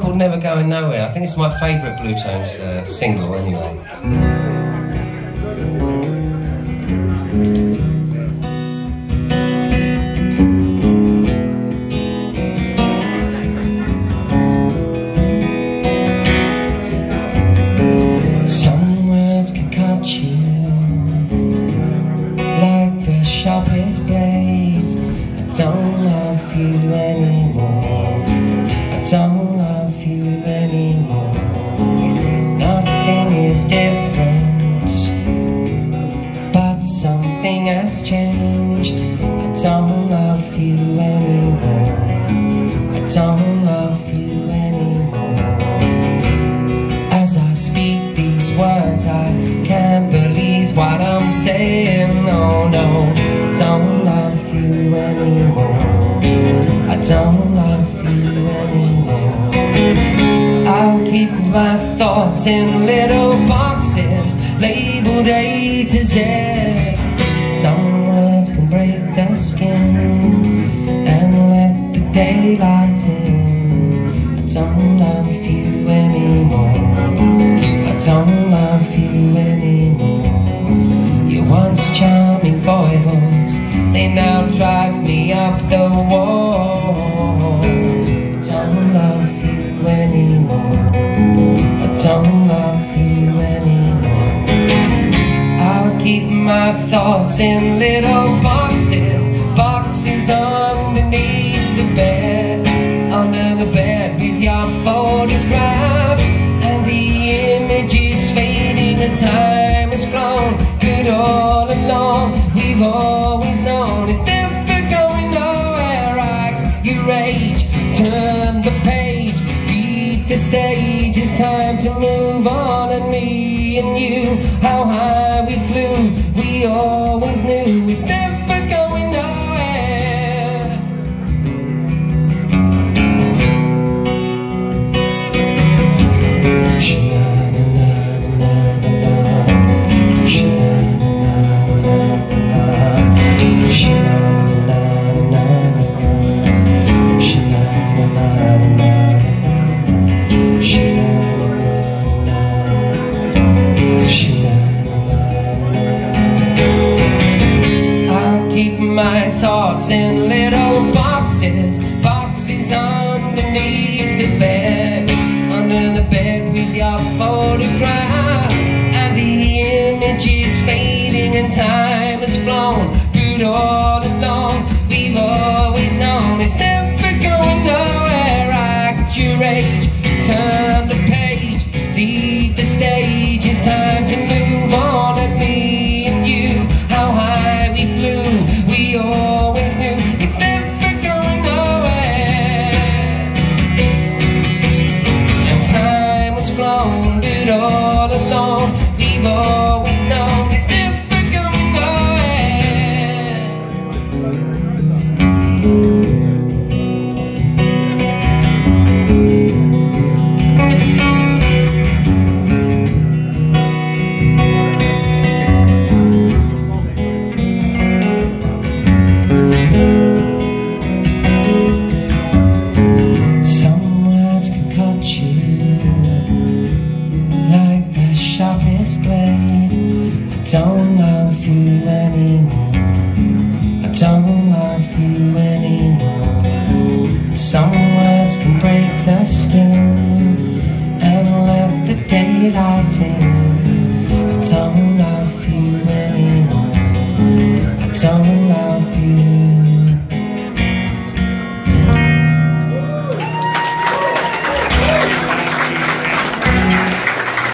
called Never Going Nowhere. I think it's my favourite Bluetones uh, single anyway. Some words can catch you like the sharpest blade I don't love you is different But something has changed. I don't love you anymore. I don't love you anymore. As I speak these words I can't believe what I'm saying. Oh no. I don't love you anymore. I don't love keep my thoughts in little boxes Labeled A to Z. Some words can break the skin And let the daylight in. I don't love you anymore. I don't love you anymore. Your once charming foible they now drive me up the wall don't love you anymore. I'll keep my thoughts in little boxes Boxes underneath the bed Under the bed with your photograph. And the image is fading and time has flown. Good all along we've always time to move on And me and you, how high we flew We always boxes Boxes underneath the bed Under the bed with your photograph. And the image is fading and time has flown. But all along we've always known It's never going nowhere. Act your age, turn the page Leave the stage, don't love you anymore. I don't love you anymore. Some words can break the skin And let the daylight in